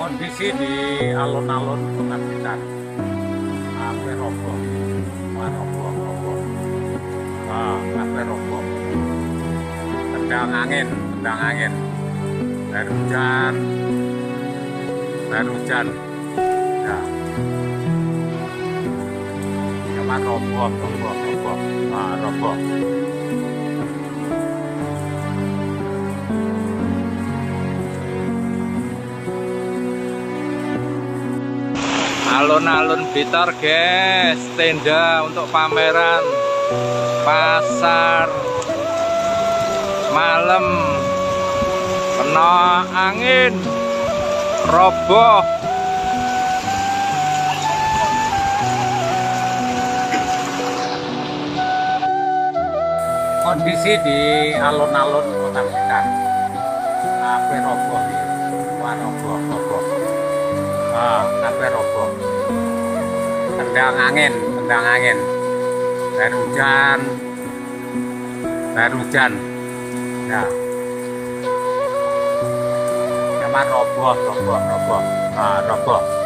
kondisi di alun-alun Blitar sampai roboh? Roboh roboh? Ah roboh? Tendang angin tendang angin. Air hujan. Air hujan. Ya. Cuma roboh roboh roboh. Ah roboh alun-alun Blitar guys. Tenda untuk pameran pasar. Malam. Kena angin. Roboh. Kondisi di alun-alun kota Blitar. Sampai roboh ya. Roboh roboh. Ah roboh tendang angin tendang angin. Air hujan. Air hujan. Ya. Cuma roboh roboh roboh. Ah roboh